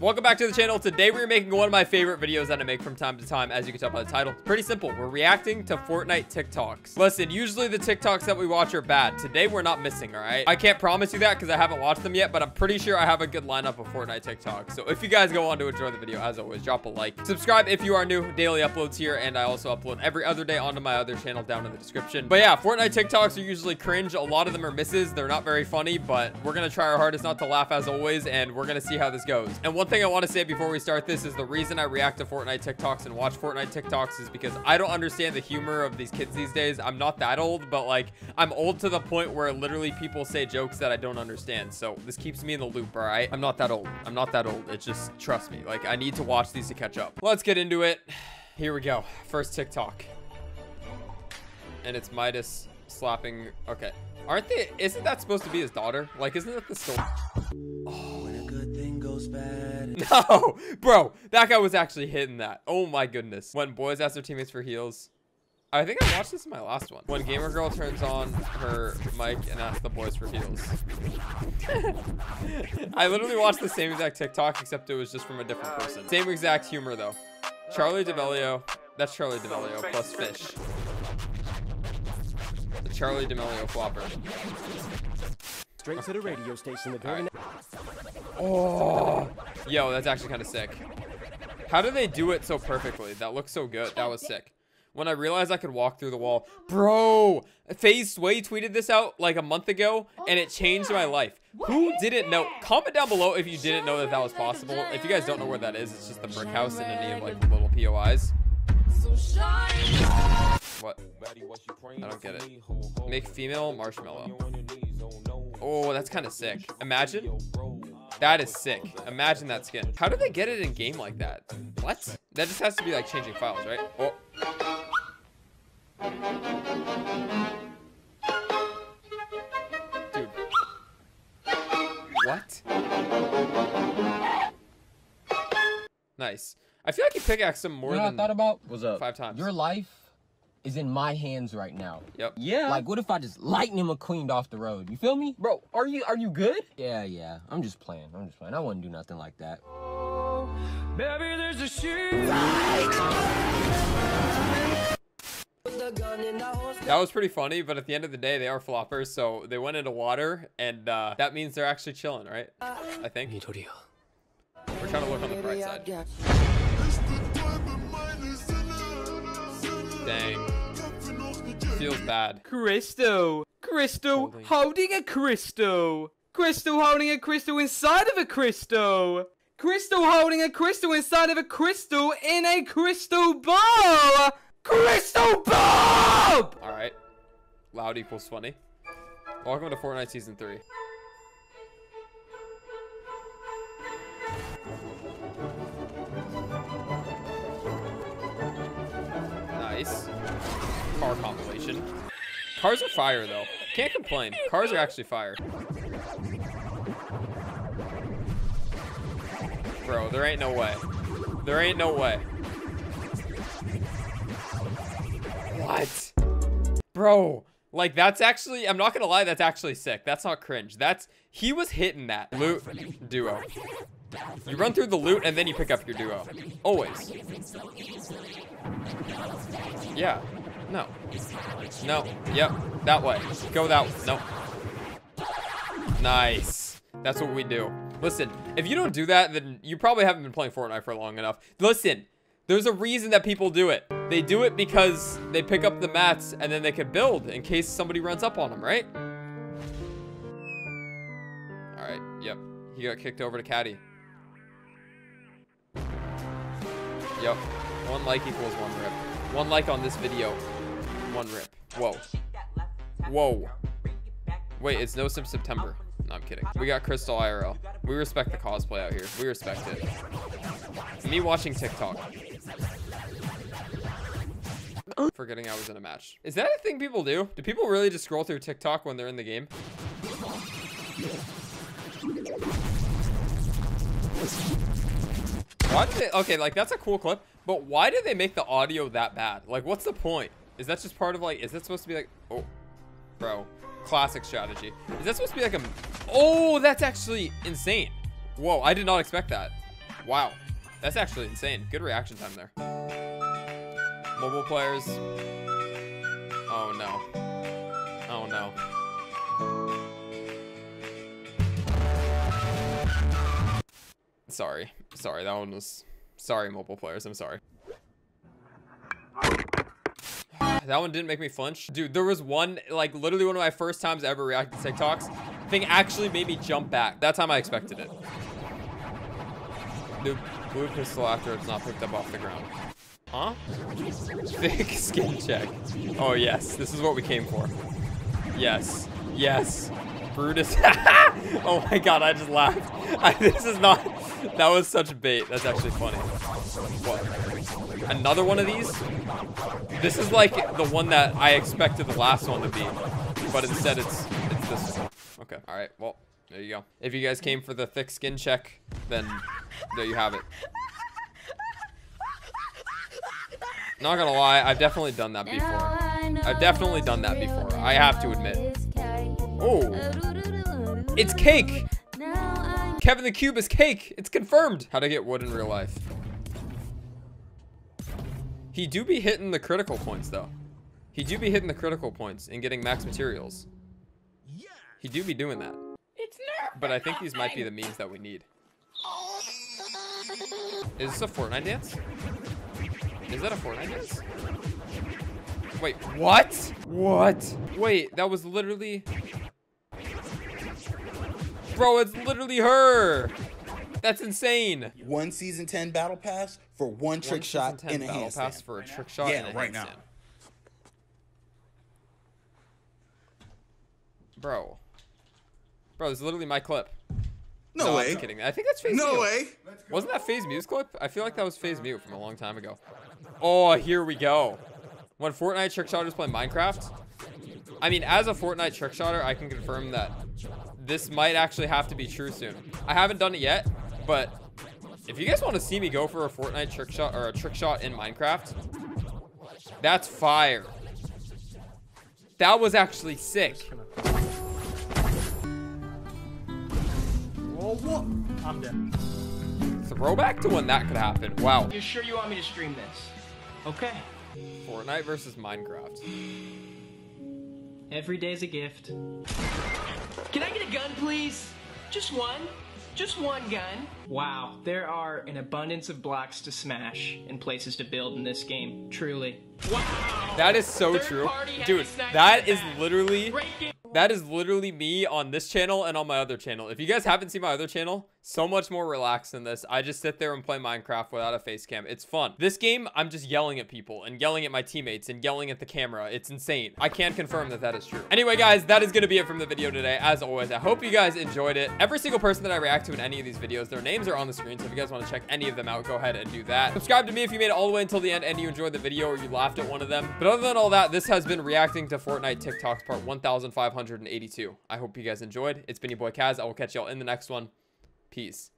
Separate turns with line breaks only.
Welcome back to the channel. Today we're making one of my favorite videos that I make from time to time, as you can tell by the title. It's pretty simple. We're reacting to Fortnite TikToks. Listen, usually the TikToks that we watch are bad. Today we're not missing, all right? I can't promise you that because I haven't watched them yet, but I'm pretty sure I have a good lineup of Fortnite TikToks. So if you guys go on to enjoy the video, as always, drop a like. Subscribe if you are new. Daily uploads here, and I also upload every other day onto my other channel down in the description. But yeah, Fortnite TikToks are usually cringe. A lot of them are misses. They're not very funny, but we're going to try our hardest not to laugh as always, and we're going to see how this goes. And one thing I want to say before we start this is the reason I react to Fortnite TikToks and watch Fortnite TikToks is because I don't understand the humor of these kids these days. I'm not that old, but like I'm old to the point where literally people say jokes that I don't understand. So this keeps me in the loop, all right? I'm not that old. I'm not that old. It's just, trust me, like I need to watch these to catch up. Let's get into it. Here we go. First TikTok. And it's Midas slapping. Okay. Aren't they? Isn't that supposed to be his daughter? Like, isn't that the story? Oh. No, bro, that guy was actually hitting that. Oh my goodness. When boys ask their teammates for heals. I think I watched this in my last one. When Gamer Girl turns on her mic and asks the boys for heals. I literally watched the same exact TikTok, except it was just from a different person. Same exact humor though. Charli D'Amelio. That's Charli D'Amelio plus fish. The Charli D'Amelio flopper.
Straight to the radio station. The very right.
Oh, yo, that's actually kind of sick. How do they do it so perfectly? That looks so good. That was sick. When I realized I could walk through the wall. Bro, FaZe Sway tweeted this out like a month ago, and it changed my life. Who didn't know? Comment down below if you didn't know that that was possible. If you guys don't know where that is, it's just the brick house in any of like the little POIs. What? I don't get it. Make female marshmallow. Oh, that's kind of sick. Imagine. That is sick. Imagine that skin. How do they get it in game like that? What? That just has to be like changing files, right? Oh. Dude. What? Nice. I feel like you pickaxe him more
you know
than
I thought about?
What's up? five times.
Your life is in my hands right now.
Yep.
Yeah. Like, what if I just lightning McQueen off the road? You feel me?
Bro, are you are you good?
Yeah, yeah. I'm just playing. I'm just playing. I wouldn't do nothing like that.
baby, there's a That was pretty funny, but at the end of the day, they are floppers, so they went into water, and uh, that means they're actually chilling, right? I think. We're trying to look on the bright side. Dang feels bad.
Crystal. Crystal holding. holding a crystal. Crystal holding a crystal inside of a crystal. Crystal holding a crystal inside of a crystal in a crystal ball. Crystal ball!
Alright. Loud equals funny. Welcome to Fortnite Season 3. Nice car compilation. Cars are fire, though. Can't complain. Cars are actually fire. Bro, there ain't no way. There ain't no way. What? Bro, like that's actually, I'm not gonna lie, that's actually sick. That's not cringe. That's, he was hitting that. Loot, duo. You run through the loot and then you pick up your duo. Always. Yeah. No. No. Yep. That way. Go that way. No. Nice. That's what we do. Listen, if you don't do that, then you probably haven't been playing Fortnite for long enough. Listen, there's a reason that people do it. They do it because they pick up the mats and then they can build in case somebody runs up on them, right? All right. Yep. He got kicked over to Caddy. Yep. One like equals one rip. One like on this video one rip. Whoa. Whoa. Wait, it's no Sim September. No, I'm kidding. We got Crystal IRL. We respect the cosplay out here. We respect it. Me watching TikTok. Forgetting I was in a match. Is that a thing people do? Do people really just scroll through TikTok when they're in the game? Why did they, okay, like that's a cool clip, but why did they make the audio that bad? Like, what's the point? Is that just part of like, is that supposed to be like, oh, bro, classic strategy. Is that supposed to be like a, oh, that's actually insane. Whoa, I did not expect that. Wow. That's actually insane. Good reaction time there. Mobile players. Oh no. Oh no. Sorry. Sorry, that one was... Sorry, mobile players. I'm sorry. That one didn't make me flinch. Dude, there was one, like, literally one of my first times ever reacting to TikToks. Thing actually made me jump back. That time I expected it. The blue pistol after it's not picked up off the ground. Huh? Thick skin check. Oh, yes. This is what we came for. Yes. Yes. Brutus. oh my god, I just laughed. I, this is not... That was such bait. That's actually funny. What? Another one of these? This is like the one that I expected the last one to be. But instead it's, it's this one. Okay. Alright, well, there you go. If you guys came for the thick skin check, then there you have it. Not gonna lie, I've definitely done that before. I've definitely done that before. I have to admit. Oh. It's cake! Kevin the Cube is cake! It's confirmed! How to get wood in real life. He do be hitting the critical points, though. He do be hitting the critical points and getting max materials. He do be doing that. It's not But I think these might be the memes that we need. Is this a Fortnite dance? Is that a Fortnite dance? Wait, what? What? Wait, that was literally... Bro, it's literally her. That's insane.
One season 10 battle pass for one trick
One
shot
season 10
in a
battle
handstand.
pass for a trick shot
Yeah, right now.
Bro. Bro, this is literally my clip.
No, way
I'm kidding. I think that's FaZe
No
Mute.
way.
Wasn't that FaZe Muse clip? I feel like that was FaZe Mute from a long time ago. Oh, here we go. When Fortnite trick shotters play Minecraft, I mean, as a Fortnite trick shotter, I can confirm that this might actually have to be true soon. I haven't done it yet, but if you guys want to see me go for a Fortnite trick shot or a trick shot in Minecraft, that's fire. That was actually sick.
I'm dead.
Throwback to when that could happen. Wow.
You sure you want me to stream this? Okay.
Fortnite versus Minecraft.
Every day's a gift. Can I get a gun, please? Just one? Just one gun? Wow, there are an abundance of blocks to smash and places to build in this game. Truly. Wow!
That is so
Third
true. Dude,
a sniper
that
in the
is
back.
literally that is literally me on this channel and on my other channel. If you guys haven't seen my other channel, so much more relaxed than this. I just sit there and play Minecraft without a face cam. It's fun. This game, I'm just yelling at people and yelling at my teammates and yelling at the camera. It's insane. I can't confirm that that is true. Anyway, guys, that is going to be it from the video today. As always, I hope you guys enjoyed it. Every single person that I react to in any of these videos, their names are on the screen. So if you guys want to check any of them out, go ahead and do that. Subscribe to me if you made it all the way until the end and you enjoyed the video or you laughed at one of them. But other than all that, this has been reacting to Fortnite TikToks part 1582. I hope you guys enjoyed. It's been your boy Kaz. I will catch y'all in the next one. Peace.